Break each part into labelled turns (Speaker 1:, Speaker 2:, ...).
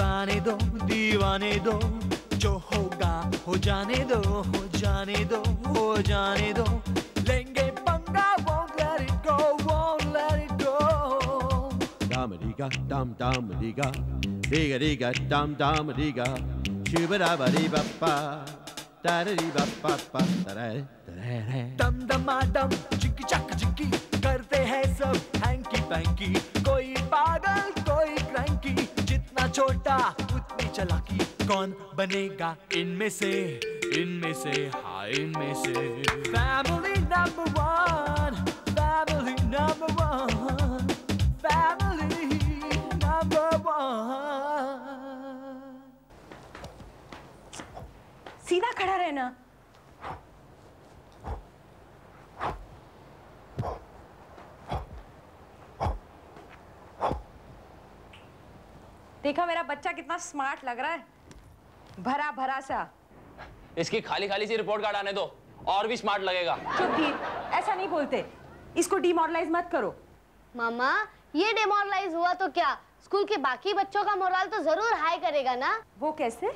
Speaker 1: दीवाने दो दीवाने दो जो होगा हो जाने दो हो जाने दो हो जाने दो लेंगे पंगा won't let it go won't let it go
Speaker 2: dum diga dum dum diga diga diga dum dum diga shuba da ba di ba ba da da di ba ba ba da da da da
Speaker 1: दम दमादम चिक्की चक चिक्की करते हैं सब hanky panky कोई पागल कोई cranky जितना छोटा, उतनी चलाकी कौन बनेगा इनमें से? इनमें से हाँ इनमें से। Family number one family number one family number one
Speaker 3: सीधा खड़ा रहना। देखा मेरा बच्चा कितना स्मार्ट लग रहा है। भरा भरा सा।
Speaker 4: इसकी खाली खाली सी रिपोर्ट कार्ड आने दो और भी स्मार्ट लगेगा।
Speaker 3: चुप ऐसा नहीं बोलते। इसको डिमोरलाइज मत करो।
Speaker 5: मामा ये डिमोरलाइज हुआ तो क्या? स्कूल के बाकी बच्चों का मोरल तो ज़रूर हाई करेगा ना?
Speaker 3: वो कैसे?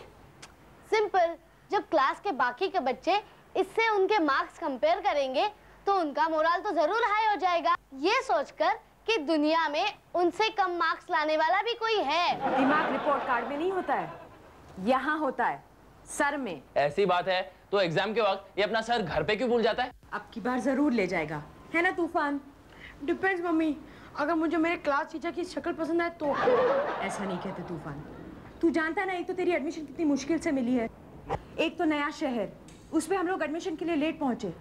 Speaker 5: सिंपल जब क्लास के बाकी के बच्चे इससे उनके मार्क्स कंपेयर करेंगे तो उनका मोरल तो ज़रूर हाई हो जाएगा। ये सोचकर कि दुनिया में उनसे कम मार्क्स लाने वाला भी कोई है।
Speaker 3: दिमाग रिपोर्ट कार्ड में नहीं होता है। यहाँ होता है। सर में।
Speaker 4: ऐसी बात है तो एग्ज़ाम के वक्त ये अपना सर घर पे क्यों भूल जाता है?
Speaker 3: अब की बार ज़रूर ले जाएगा। है ना तूफ़ान?
Speaker 6: Depends mummy. अगर मुझे मेरे क्लास टीचर की शक्ल पसंद आए तो।
Speaker 3: ऐसा नहीं कहते तूफ़ान। तू जानता ना एक तो तेरी एडमिशन कितनी मुश्किल से मिली है। एक तो नया शहर। उसमें हम लोग एडमिशन के लिए लेट पहुँचे।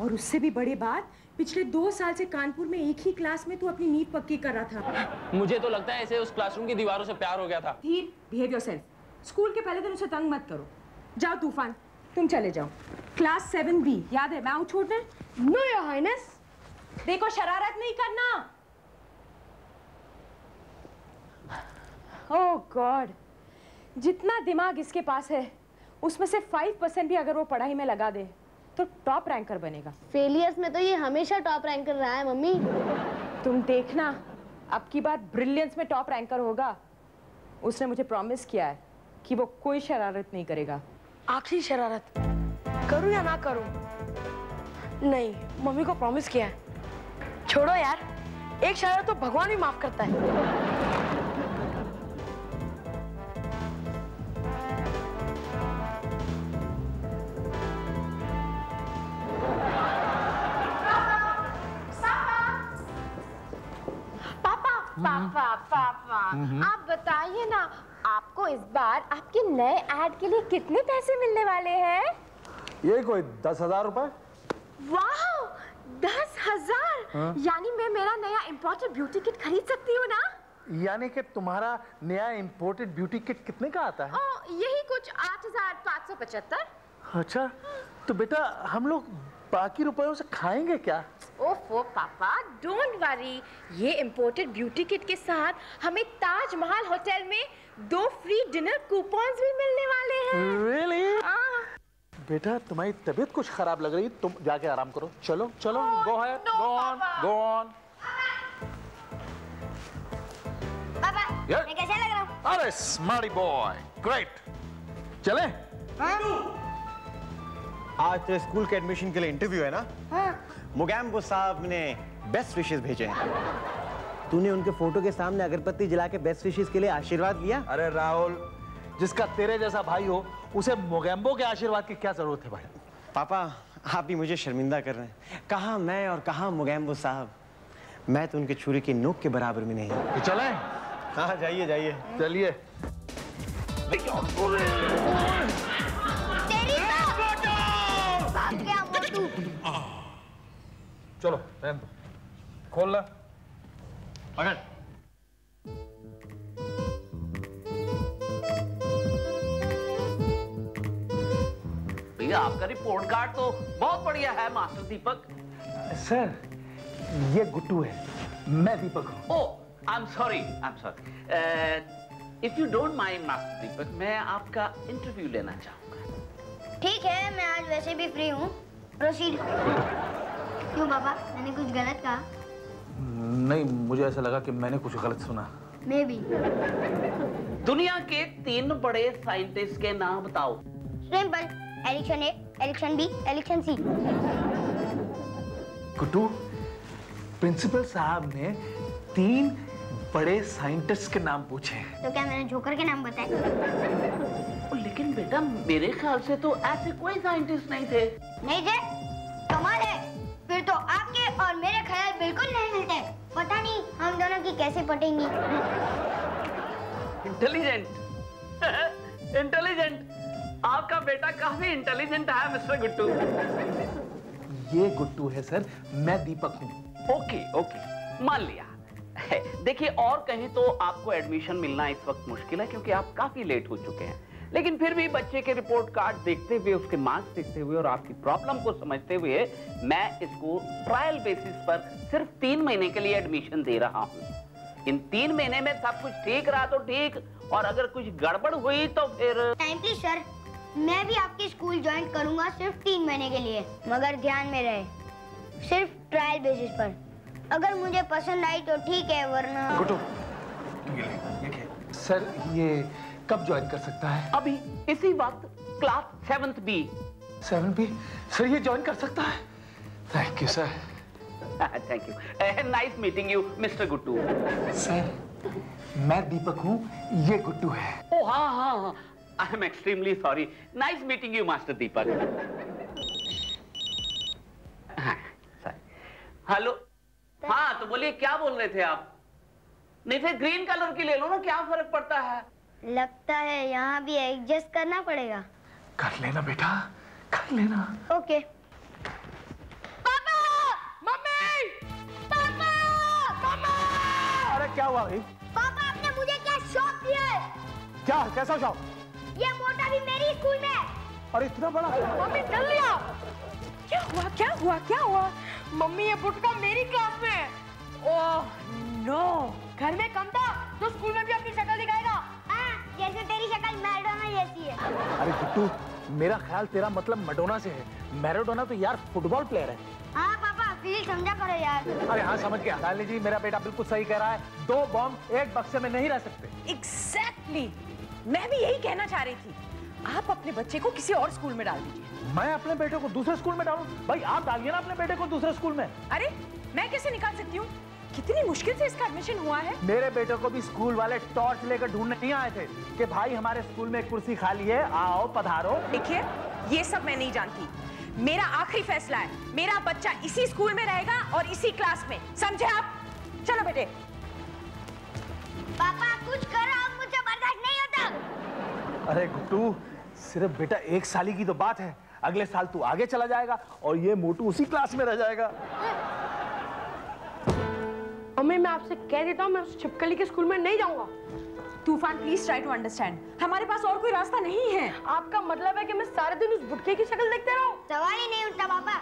Speaker 3: और उससे भी बड़ी बात पिछले दो साल से कानपुर में एक ही क्लास में तू अपनी नींद पक्की कर रहा था।
Speaker 4: मुझे तो लगता है इसे उस क्लासरूम की दीवारों से प्यार हो गया था।
Speaker 3: धीर बिहेव योरसेल्फ स्कूल के पहले दिन उसे तंग मत करो। जाओ तूफ़ान तुम चले जाओ। क्लास सेवन बी याद है मैं आऊँ छोड़ने?
Speaker 6: नो योर हाइनेस
Speaker 3: देखो शरारत नहीं करना। ओह गॉड जितना दिमाग इसके पास है उसमें से फाइव परसेंट भी अगर वो पढ़ाई में लगा दे। तो टॉप रैंकर बनेगा।
Speaker 5: फेलियर्स में तो ये हमेशा टॉप रैंक कर रहा है मम्मी।
Speaker 3: तुम देखना अब की बार ब्रिलियंस में टॉप रैंकर होगा। उसने मुझे प्रॉमिस किया है कि वो कोई शरारत नहीं करेगा।
Speaker 6: आखिरी शरारत। करूँ या ना करूँ? नहीं मम्मी को प्रॉमिस किया है। छोड़ो यार एक शरारत तो भगवान ही माफ़ करता है।
Speaker 7: पापा पापा पापा आप बताइए ना आपको इस बार आपके नए ऐड के लिए कितने पैसे मिलने वाले हैं?
Speaker 8: ये कोई दस हज़ार रुपए?
Speaker 7: वाह! दस हज़ार? यानी मैं मेरा नया इम्पोर्टेड ब्यूटी किट खरीद सकती हूँ ना?
Speaker 8: यानी कि तुम्हारा नया इम्पोर्टेड ब्यूटी किट कितने का आता है?
Speaker 7: ओ, यही कुछ आठ हज़ार पाँच सौ पचहत्तर।
Speaker 8: अच्छा तो बेटा हम लोग बाकी रुपयों से खाएँगे क्या?
Speaker 7: ओफो पापा डोंट वरी ये इम्पोर्टेड ब्यूटी किट के साथ हमें ताजमहल होटल में दो फ्री डिनर कूपन्स भी मिलने वाले हैं।
Speaker 8: Really?
Speaker 7: हाँ।
Speaker 8: बेटा तुम्हारी तबीयत कुछ खराब लग रही तुम जाके आराम करो। चलो चलो
Speaker 7: Oh,
Speaker 8: गो है
Speaker 7: no,
Speaker 8: go on go on
Speaker 5: papa
Speaker 8: Yeah.
Speaker 5: मैं कैसे लग रहा हूँ?
Speaker 8: अरे स्मार्टी बॉय ग्रेट चले?
Speaker 9: आज तेरे स्कूल के एडमिशन के लिए इंटरव्यू है ना? मुगैम्बो साहब ने बेस्ट विशेष भेजे हैं। तूने उनके फ़ोटो के सामने अगरबत्ती जला के बेस्ट विशेस के लिए आशीर्वाद लिया?
Speaker 8: अरे राहुल जिसका तेरे जैसा भाई हो उसे मोगैम्बो के आशीर्वाद की क्या ज़रूरत है भाई?
Speaker 9: पापा आप भी मुझे शर्मिंदा कर रहे हैं। कहा मैं और कहा मुगैम्बो साहब? मैं तो उनके छुरी की नोक के बराबर में नहीं।
Speaker 8: तो चले।
Speaker 9: हाँ जाइए जाइए।
Speaker 8: चलिए। चलो रहने दो खोल ला। अगर
Speaker 4: भैया आपका रिपोर्ट कार्ड तो बहुत बढ़िया है मास्टर दीपक
Speaker 8: सर ये गुट्टू है। मैं दीपक हूँ।
Speaker 4: ओ I am sorry I am sorry if you don't mind master Deepak मैं आपका इंटरव्यू लेना चाहूँगा।
Speaker 5: ठीक है मैं आज वैसे भी फ्री हूँ। प्रोसीड क्यों बाबा मैंने कुछ गलत कहा।
Speaker 8: नहीं मुझे ऐसा लगा कि मैंने कुछ गलत सुना।
Speaker 5: मे बी
Speaker 4: दुनिया के तीन बड़े साइंटिस्ट के नाम बताओ।
Speaker 5: Simple election A election B election C
Speaker 8: Guddu principal साहब ने तीन बड़े साइंटिस्ट के नाम पूछे
Speaker 5: तो क्या मैंने जोकर के नाम बताए?
Speaker 4: लेकिन बेटा मेरे ख्याल से तो ऐसे कोई साइंटिस्ट नहीं थे।
Speaker 5: नहीं थे? की कैसे पटेंगी?
Speaker 4: इंटेलिजेंट इंटेलिजेंट आपका बेटा काफ़ी इंटेलिजेंट है मिस्टर गुट्टू।
Speaker 8: ये गुट्टू है सर। मैं दीपक हूँ।
Speaker 4: Okay okay. मान लिया। देखिए और कहीं तो आपको एडमिशन मिलना इस वक्त मुश्किल है क्योंकि आप काफ़ी लेट हो चुके हैं। लेकिन फिर भी बच्चे के रिपोर्ट कार्ड देखते हुए उसके मार्क्स देखते हुए और आपकी प्रॉब्लम को समझते हुए मैं इसको ट्रायल बेसिस पर सिर्फ़ तीन महीने के लिए एडमिशन दे रहा हूँ। इन तीन महीने में सब कुछ ठीक रहा तो ठीक और अगर कुछ गड़बड़ हुई तो फिर
Speaker 5: थैंक प्लीज़ सर मैं भी आपके स्कूल ज्वाइन करूँगा सिर्फ़ तीन महीने के लिए मगर ध्यान में रहे सिर्फ़ ट्रायल बेसिस पर। अगर मुझे पसंद आई तो ठीक है वरना
Speaker 8: गुड्डू ये ये? सर ये कब ज्वाइन कर सकता है?
Speaker 4: अभी इसी वक्त class seventh B
Speaker 8: seven B sir ये ज्वाइन कर सकता है? Thank you sir
Speaker 4: thank you nice meeting you mister Guttu
Speaker 8: sir मैं दीपक हूँ ये गुड्डू है।
Speaker 4: ओ हाँ हाँ हाँ I am extremely sorry nice meeting you master Deepak hello हाँ तो बोलिए क्या बोल रहे थे आप? नहीं थे ग्रीन कलर की ले लो ना क्या फ़र्क पड़ता है?
Speaker 5: लगता है यहाँ भी एडजस्ट करना पड़ेगा।
Speaker 8: कर लेना बेटा कर लेना।
Speaker 5: ओके पापा!
Speaker 6: मम्मी!
Speaker 5: पापा!
Speaker 6: मम्मी!
Speaker 9: अरे क्या हुआ भाई?
Speaker 5: पापा आपने मुझे क्या शौक दिया है?
Speaker 9: क्या कैसा शौक?
Speaker 5: ये मोटा भी मेरी स्कूल में है।
Speaker 9: और इतना बड़ा?
Speaker 6: मम्मी चल लिया। क्या हुआ क्या हुआ क्या हुआ? मम्मी ये बुटका मेरी क्लास में है। ओह नो घर में कम था तो स्कूल में भी अपनी शक्ल दिखाएगा।
Speaker 5: जैसे तेरी शक्ल मैराडोना जैसी है।
Speaker 8: अरे गुड्डू मेरा ख्याल तेरा मतलब मडोना से है। मैराडोना तो यार फुटबॉल प्लेयर है।
Speaker 5: हाँ पापा फिर समझा करो यार।
Speaker 8: अरे हाँ समझ गया। लाली जी मेरा बेटा बिल्कुल सही कह रहा है। दो बॉम्ब एक बक्से में नहीं रह सकते।
Speaker 3: एग्जैक्टली मैं भी यही कहना चाह रही थी। आप अपने बच्चे को किसी और स्कूल में डाल दीजिए।
Speaker 8: मैं अपने बेटे को दूसरे स्कूल में डालूं? भाई आप डालिए ना अपने बेटे को दूसरे स्कूल में।
Speaker 3: अरे मैं कैसे निकाल सकती हूँ? कितनी मुश्किल से इसका एडमिशन हुआ है?
Speaker 8: मेरे बेटे को भी स्कूल वाले टॉर्च लेकर ढूँढने नहीं आए थे कि भाई हमारे स्कूल में एक कुर्सी खाली है आओ पधारो।
Speaker 3: देखिए ये सब मैं नहीं जानती। मेरा आखिरी फैसला है। मेरा बच्चा इसी स्कूल में रहेगा और इसी क्लास में। समझे आप? चलो बेटे।
Speaker 5: पापा कुछ करो अब मुझे बर्दाश्त नहीं होता।
Speaker 8: अरे गुट्टू सिर्फ़ बेटा एक साली की तो बात है। अगले साल तू आगे चला जाएगा और ये मोटू उसी क्लास में रह जाएगा।
Speaker 6: मम्मी मैं आपसे कह देता हूँ मैं उस छिपकली के स्कूल में नहीं जाऊँगा।
Speaker 3: तूफ़ान प्लीज़ ट्राई टू अंडरस्टैंड हमारे पास और कोई रास्ता नहीं है।
Speaker 6: आपका मतलब है कि मैं सारे दिन उस बुटके की शक्ल देखते रहूँ?
Speaker 5: सवाल ही नहीं उठता पापा।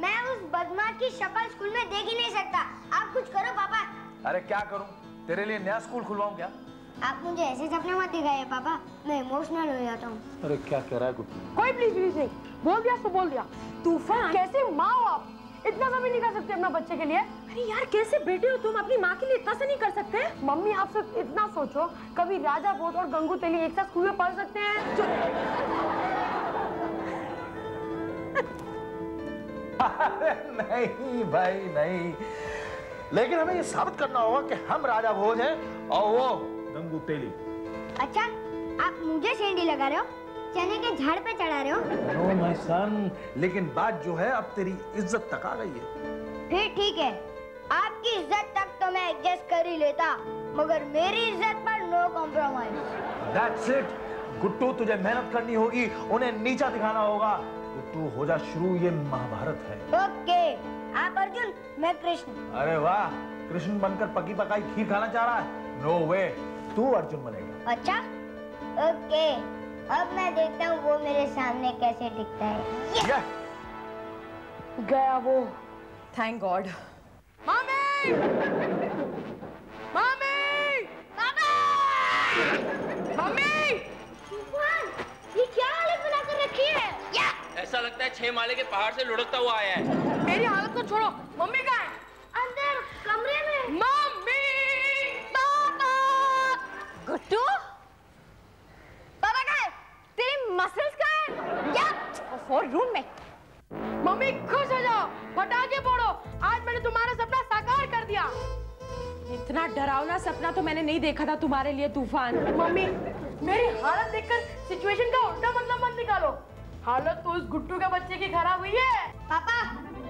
Speaker 5: मैं उस बदमाश की शक्ल स्कूल में देख ही नहीं सकता। आप कुछ करो पापा।
Speaker 8: अरे क्या करूँ? तेरे लिए नया स्कूल खुलवाऊं क्या?
Speaker 5: आप मुझे ऐसे सपने मत दिखाइए पापा। मैं इमोशनल हो जाता हूँ।
Speaker 8: अरे क्या कह रहा है
Speaker 6: कोई प्लीज़ प्लीज़ नहीं। बोल दिया तो बोल दिया।
Speaker 3: तूफ़ान?
Speaker 6: कैसे माँ हो आप? इतना सा भी नहीं कर सकते अपना बच्चे के लिए।
Speaker 3: अरे यार कैसे बेटे हो तुम? अपनी माँ के लिए इतना से नहीं कर सकते?
Speaker 6: मम्मी आप सिर्फ़ इतना सोचो। कभी राजा बोस और गंगू तेली एक साथ स्कूल में पढ़ सकते हैं?
Speaker 8: नहीं भाई नहीं। लेकिन हमें ये साबित करना होगा कि हम राजा भोज हैं और वो गंगू तेली।
Speaker 5: अच्छा आप मुझे सेंडी लगा रहे हो? चने के झाड़ पे चढ़ा रहे हो?
Speaker 8: नो माय सन लेकिन बात जो है अब तेरी इज़्ज़त तक आ गई है।
Speaker 5: फिर ठीक है। आपकी इज़्ज़त तक तो मैं एडजस्ट कर ही लेता मगर मेरी इज़्ज़त पर no compromise
Speaker 8: that's it Guttu तुझे मेहनत करनी होगी उन्हें नीचा दिखाना होगा। गुट्टू हो जा शुरू ये महाभारत है।
Speaker 5: ओके आप अर्जुन मैं कृष्ण।
Speaker 8: अरे वाह कृष्ण बनकर पकी पकाई खीर खाना चाह रहा है। नो वे तू अर्जुन बनेगा।
Speaker 5: अच्छा? ओके अब मैं देखता हूँ वो मेरे सामने कैसे दिखता है।
Speaker 8: ये
Speaker 6: गया वो।
Speaker 3: Thank god
Speaker 6: mummy mummy
Speaker 5: papa
Speaker 6: mummy
Speaker 5: ये क्या हालत बना कर रखी है? या
Speaker 10: ऐसा लगता है छह माले के पहाड़ से लुढ़कता हुआ आया है।
Speaker 6: मेरी हालत को छोड़ो। मम्मी कहाँ है?
Speaker 5: अंदर कमरे में।
Speaker 6: मम्मी!
Speaker 5: गुट्टू पापा
Speaker 7: कहाँ है? तेरे मसल्स कहाँ है? या फोर रूम में।
Speaker 6: मम्मी खुश हो जाओ। पटाखे फोड़ो। आज मैंने तुम्हारा सपना साकार कर दिया।
Speaker 3: इतना डरावना सपना तो मैंने नहीं देखा था तुम्हारे लिए तूफ़ान।
Speaker 6: मम्मी मेरी हालत देखकर सिचुएशन का उल्टा मतलब मत निकालो। हालत तो उस गुट्टू के बच्चे की खराब हुई है।
Speaker 5: पापा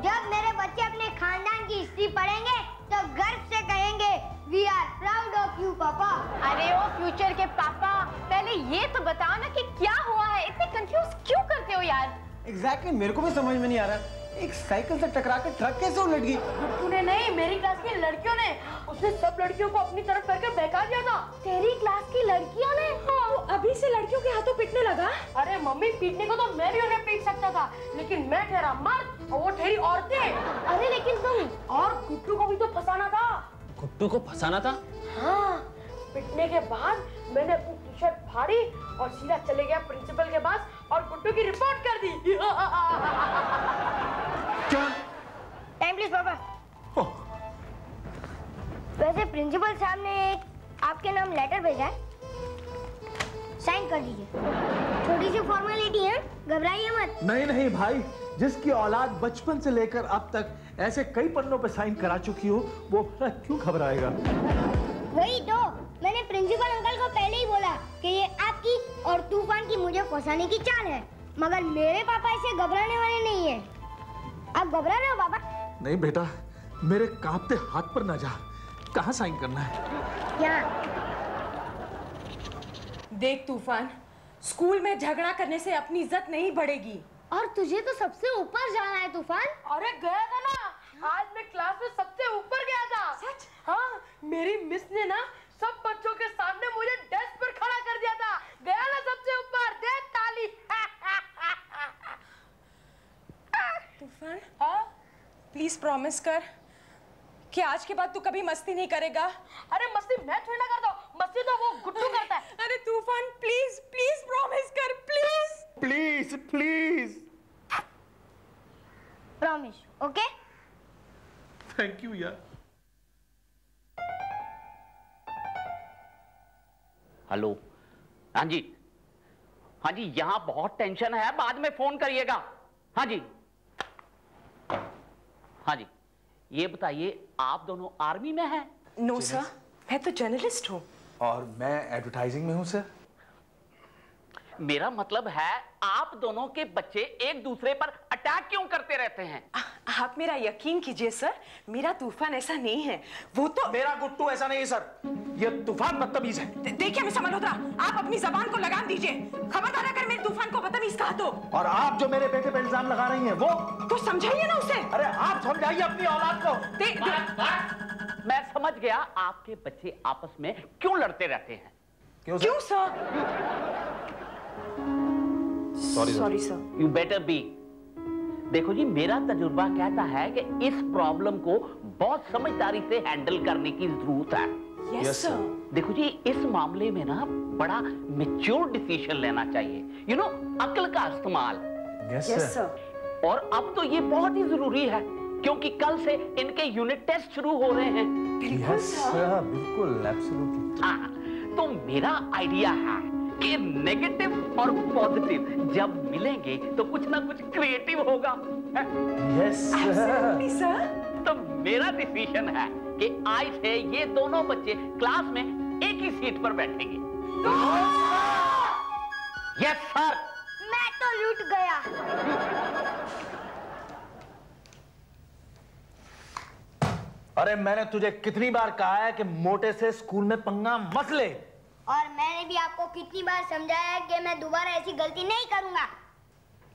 Speaker 5: जब मेरे बच्चे अपने खानदान की हिस्ट्री पढ़ेंगे तो गर्व से कहेंगे we are proud of you papa.
Speaker 7: अरे ओ फ्यूचर के पापा पहले ये तो बताओ ना कि क्या हुआ है। इतने कंफ्यूज क्यों करते हो यार?
Speaker 9: एग्जैक्टली exactly, मेरे को भी समझ में नहीं आ रहा। एक साइकिल से टकरा के ट्रक कैसे उलट गई?
Speaker 6: गुट्टू ने नहीं मेरी क्लास की लड़कियों ने। उसने सब लड़कियों को अपनी तरफ़ करके बहका दिया था।
Speaker 5: तेरी क्लास की लड़कियों ने? हाँ।
Speaker 3: तो अभी से लड़कियों के हाथों पिटने लगा?
Speaker 6: अरे मम्मी पीटने को तो मैं भी उन्हें पीट सकता था। लेकिन मैं ठहरा मर्द और वो ठहरी औरतें।
Speaker 5: अरे लेकिन तुम?
Speaker 6: और गुट्टू को भी तो फंसाना था।
Speaker 10: गुट्टू को फंसाना था?
Speaker 6: हाँ। पिटने के बाद मैंने अपनी टी शर्ट फाड़ी और सीधा चले गया प्रिंसिपल के पास। और गुड्डू की रिपोर्ट कर दी।
Speaker 8: क्या
Speaker 5: टाइम प्लीज़ पापा वैसे प्रिंसिपल साहब ने एक आपके नाम लेटर भेजा है। साइन कर दीजिए। छोटी सी फॉर्मेलिटी है घबराइए मत।
Speaker 8: नहीं नहीं भाई जिसकी औलाद बचपन से लेकर अब तक ऐसे कई पन्नों पर साइन करा चुकी हो वो क्यों घबराएगा?
Speaker 5: वही तो मैंने प्रिंसिपल अंकल को पहले ही बोला कि ये आपकी और तूफ़ान की मुझे फंसाने की चाल है मगर मेरे पापा इसे घबराने वाले नहीं है। आप घबरा रहे हो पापा?
Speaker 8: नहीं बेटा मेरे कांपते हाथ पर ना जा। कहाँ साइन करना है?
Speaker 5: यहाँ
Speaker 3: देख तूफ़ान स्कूल में झगड़ा करने से अपनी इज़्ज़त नहीं बढ़ेगी।
Speaker 5: और तुझे तो सबसे ऊपर जाना है तूफ़ान।
Speaker 6: अरे गया था ना? आज मैं क्लास में सबसे ऊपर गया था।
Speaker 3: सच?
Speaker 6: हाँ मेरी मिस ने ना सब बच्चों के सामने मुझे डेस्क पर खड़ा कर दिया था। सबसे ऊपर दे ताली।
Speaker 3: तूफ़ान?
Speaker 6: हाँ?
Speaker 3: प्लीज़ प्रॉमिस कर कि आज के बाद तू कभी मस्ती नहीं करेगा।
Speaker 6: अरे मस्ती मैं थोड़ी ना करता हूँ मस्ती तो वो गुट्टू करता है।
Speaker 3: अरे तूफ़ान प्लीज़ प्लीज़ प्रॉमिस कर please
Speaker 8: please please
Speaker 5: promise okay
Speaker 8: thank you यार
Speaker 4: हेलो हाँ जी। हाँ जी यहाँ बहुत टेंशन है बाद में फ़ोन करिएगा। हाँ जी। हाँ जी। ये बताइए आप दोनों आर्मी में हैं?
Speaker 3: नो सर मैं तो जर्नलिस्ट हूँ।
Speaker 8: और मैं एडवर्टाइजिंग में हूँ सर
Speaker 4: मेरा मतलब है आप दोनों के बच्चे एक दूसरे पर अटैक क्यों करते रहते हैं?
Speaker 3: आ- आप मेरा यकीन कीजिए सर मेरा तूफ़ान ऐसा नहीं है। वो तो
Speaker 8: मेरा गुट्टू ऐसा नहीं है सर। ये तूफ़ान बदतमीज है।
Speaker 3: दे- देखिए मिस्टर मल्होत्रा आप अपनी जबान को लगाम दीजिए। खबरदार अगर मेरे तूफ़ान को बदतमीज कहा तो
Speaker 8: और आप जो मेरे बेटे पे इल्ज़ाम लगा रही हैं वो
Speaker 3: तो समझाइए ना उसे।
Speaker 8: अरे आप समझाइए अपनी औलाद को।
Speaker 3: दे, दे,
Speaker 4: मैं समझ गया आपके बच्चे आपस में क्यों लड़ते रहते हैं।
Speaker 8: क्यों
Speaker 3: क्यों sir?
Speaker 8: Sorry
Speaker 3: sorry sir
Speaker 4: you better be देखो जी मेरा तजुर्बा कहता है कि इस प्रॉब्लम को बहुत समझदारी से हैंडल करने की ज़रूरत है।
Speaker 3: यस सर
Speaker 4: देखो जी इस मामले में ना बड़ा मेच्योर डिसीज़न लेना चाहिए। यू नो अकल का इस्तेमाल।
Speaker 8: यस
Speaker 3: यस सर
Speaker 4: और अब तो ये बहुत ही ज़रूरी है क्योंकि कल से इनके यूनिट टेस्ट शुरू हो रहे हैं।
Speaker 3: बिल्कुल सर
Speaker 8: बिल्कुल एब्सोल्युटली
Speaker 4: हाँ तो मेरा आइडिया है कि नेगेटिव और पॉजिटिव जब मिलेंगे तो कुछ ना कुछ क्रिएटिव होगा।
Speaker 8: यस
Speaker 3: Absolutely, सर
Speaker 4: तो मेरा डिसीज़न है कि आज से ये दोनों बच्चे क्लास में एक ही सीट पर बैठेंगे। यस सर
Speaker 5: मैं तो लूट गया।
Speaker 8: अरे मैंने तुझे कितनी बार कहा है कि मोटे से स्कूल में पंगा मत ले।
Speaker 5: और मैंने भी आपको कितनी बार समझाया है कि मैं दोबारा ऐसी गलती नहीं करूँगा।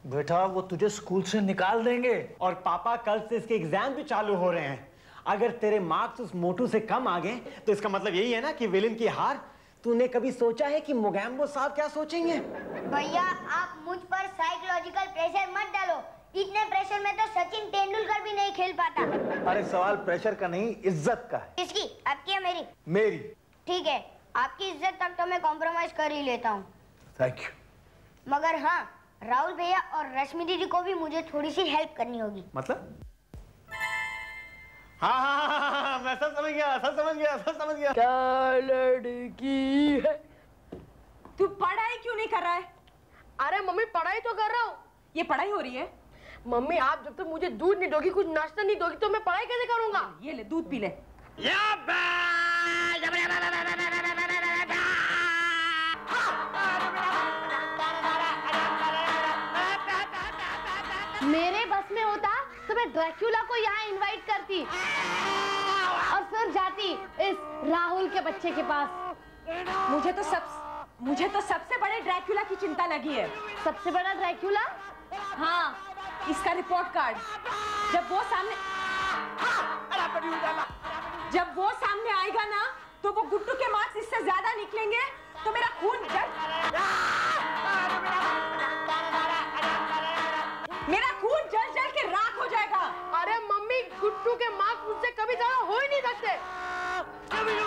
Speaker 8: बेटा वो तुझे स्कूल से निकाल देंगे
Speaker 9: और पापा कल से इसके एग्ज़ाम भी चालू हो रहे हैं। अगर तेरे मार्क्स उस मोटू से कम आ गए तो इसका मतलब यही है ना कि विलन की हार तूने कभी सोचा है कि मोगैम्बो साहब क्या सोचेंगे?
Speaker 5: भैया आप मुझ पर साइकोलॉजिकल प्रेशर मत डालो। इतने प्रेशर में तो सचिन तेंदुलकर भी नहीं खेल पाता।
Speaker 8: अरे सवाल प्रेशर का नहीं इज़्ज़त का है।
Speaker 5: किसकी? आपकी या मेरी?
Speaker 8: मेरी।
Speaker 5: ठीक है। आपकी इज़्ज़त तक तो मैं कॉम्प्रोमाइज कर ही लेता हूँ।
Speaker 8: थैंक यू
Speaker 5: मगर हाँ राहुल भैया और रश्मि दीदी को भी मुझे थोड़ी सी हेल्प करनी होगी।
Speaker 8: मतलब? हाँ हाँ हाँ, हाँ, हाँ, मैं सब समझ गया सब समझ गया सब समझ गया।
Speaker 6: क्या लड़की है?
Speaker 3: तू पढ़ाई क्यों नहीं कर रहा है?
Speaker 6: अरे मम्मी पढ़ाई तो कर रहा हूँ।
Speaker 3: ये पढ़ाई हो रही है?
Speaker 6: मम्मी आप जब तक मुझे दूध नहीं दोगी कुछ नाश्ता नहीं दोगी तो मैं पढ़ाई कैसे करूँगा?
Speaker 3: ये ले दूध पी ले।
Speaker 11: मेरे बस में होता तो मैं ड्रैक्यूला को यहाँ इनवाइट करती। और फिर जाती इस राहुल के बच्चे के पास।
Speaker 3: मुझे तो सब मुझे तो सबसे बड़े ड्रैक्यूला की चिंता लगी है।
Speaker 11: सबसे बड़ा ड्रैक्यूला
Speaker 3: हाँ इसका रिपोर्ट कार्ड जब वो सामने जब वो सामने आएगा ना तो वो गुड्डू के मार्क्स इससे ज़्यादा निकलेंगे।
Speaker 6: गुट्टू के मार्क्स मुझसे कभी ज़्यादा हो ही नहीं सकते।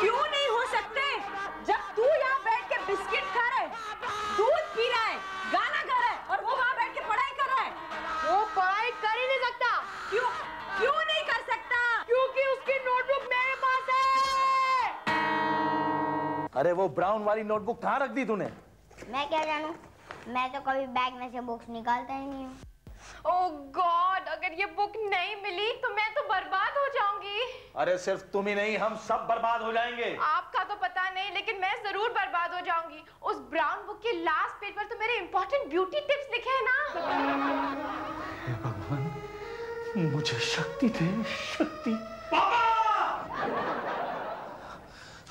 Speaker 3: क्यों नहीं हो सकते? जब तू यहाँ बैठ के बिस्किट खा रहा है दूध पी रहा है गाना गा रहा है और वो वहाँ बैठ के पढ़ाई कर रहा है
Speaker 6: वो पढ़ाई कर ही नहीं सकता।
Speaker 3: क्यों? क्यों नहीं कर सकता?
Speaker 6: क्योंकि उसकी नोटबुक मेरे पास है।
Speaker 8: अरे वो ब्राउन वाली नोटबुक कहाँ रख दी तूने?
Speaker 5: मैं क्या जानूं? मैं तो कभी बैग में से बुक्स निकालता ही नहीं हूँ।
Speaker 7: ओह गॉड अगर ये बुक नहीं मिली तो मैं तो बर्बाद हो जाऊँगी।
Speaker 8: अरे सिर्फ़ तुम ही नहीं हम सब बर्बाद हो जाएँगे।
Speaker 7: आपका तो पता नहीं लेकिन मैं ज़रूर बर्बाद हो जाऊँगी। उस ब्राउन बुक के लास्ट पेज पर तो मेरे इंपॉर्टेंट ब्यूटी टिप्स लिखे हैं ना।
Speaker 8: भगवान मुझे शक्ति दे शक्ति।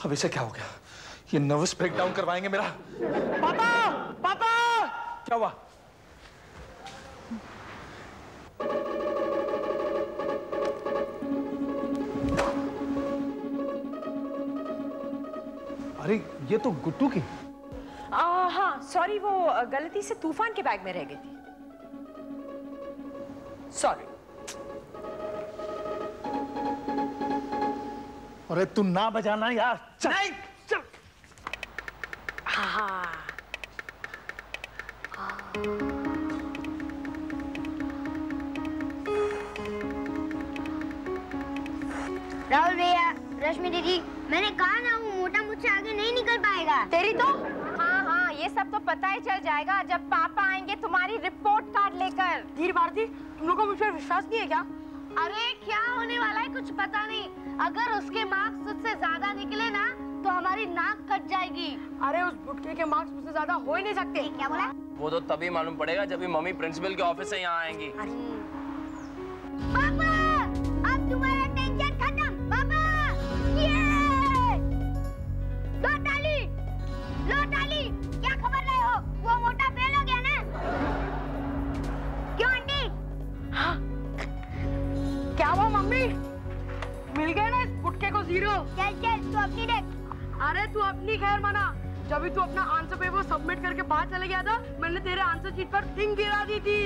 Speaker 8: अब इसे क्या हो गया? ये नर्वस ब्रेकडाउन करवाएँगे मेरा। पापा! पापा! क्या हुआ? अरे ये तो गुट्टू की।
Speaker 3: आ, हाँ सॉरी वो गलती से तूफ़ान के बैग में रह गई थी। सॉरी
Speaker 8: अरे तू ना बजाना यार चल। नहीं चल।
Speaker 3: हाँ।
Speaker 5: राहुल भैया रश्मि दीदी मैंने कहा ना पाएगा
Speaker 7: तेरी तो? हाँ हाँ ये सब तो पता ही चल जाएगा। जब पापा आएँगे तुम्हारी रिपोर्ट कार्ड लेकर।
Speaker 6: धीर भारती तुम लोग को मुझ पर विश्वास नहीं है क्या?
Speaker 11: अरे क्या होने वाला है? कुछ पता नहीं। अगर उसके मार्क्स उससे ज़्यादा निकले ना तो हमारी नाक कट जाएगी।
Speaker 6: अरे उस बुटके के मार्क्स मुझसे ज़्यादा हो ही नहीं सकते।
Speaker 5: क्या बोला?
Speaker 10: वो तो तभी मालूम पड़ेगा जब भी मम्मी प्रिंसिपल के ऑफ़िस से यहाँ आएँगी।
Speaker 6: मम्मी मिल गया ना इस बुटके को ज़ीरो?
Speaker 5: चल चल तू अपनी देख।
Speaker 6: अरे तू अपनी खैर मना। जब भी तू अपना आंसर पेपर सबमिट करके बाहर चले गया था मैंने तेरे आंसर शीट पर थिंग गिरा दी थी।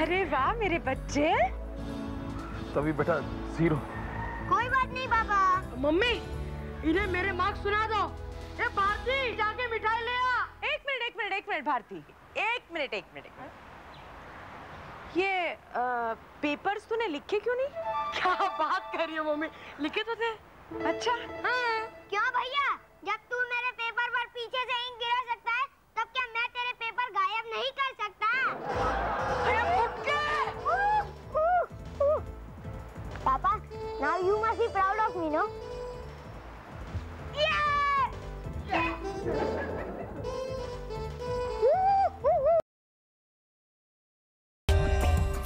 Speaker 3: अरे वाह मेरे बच्चे।
Speaker 8: तभी बेटा ज़ीरो
Speaker 5: कोई बात नहीं पापा।
Speaker 6: मम्मी इन्हें मेरे मार्क्स सुना दो। ए भारती जाके मिठाई ले आ।
Speaker 3: एक मिनट एक मिनट एक मिनट भारती। एक मिनट एक मिनट एक मिनट। ये आ, पेपर्स तूने लिखे क्यों नहीं?
Speaker 6: क्या बात कर रही हो मम्मी? लिखे तो थे।
Speaker 3: अच्छा।
Speaker 5: हाँ। क्यों भैया? जब तू मेरे पेपर पर पीछे से इंक गिरा सकता है तब क्या मैं